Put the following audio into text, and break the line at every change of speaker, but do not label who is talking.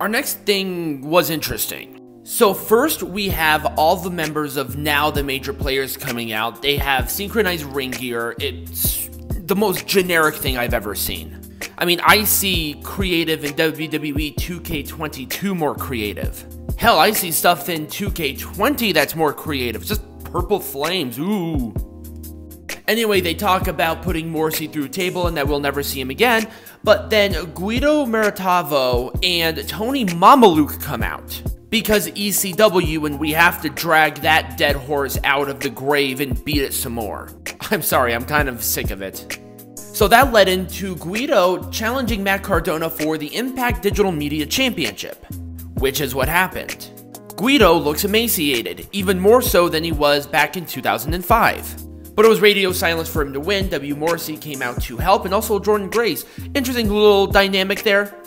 Our next thing was interesting. So first we have all the members of now the major players coming out. They have synchronized ring gear. It's the most generic thing I've ever seen. I mean, I see creative in WWE 2K22 more creative. Hell, I see stuff in 2K20 that's more creative. Just purple flames. Ooh. Anyway, they talk about putting Morrissey through a table and that we'll never see him again, but then Guido Maritato and Tony Mamaluke come out. Because ECW and we have to drag that dead horse out of the grave and beat it some more. I'm sorry, I'm kind of sick of it. So that led into Guido challenging Matt Cardona for the Impact Digital Media Championship, which is what happened. Guido looks emaciated, even more so than he was back in 2005. But it was radio silence for him to win. W. Morrissey came out to help, and also Jordynne Grace. Interesting little dynamic there.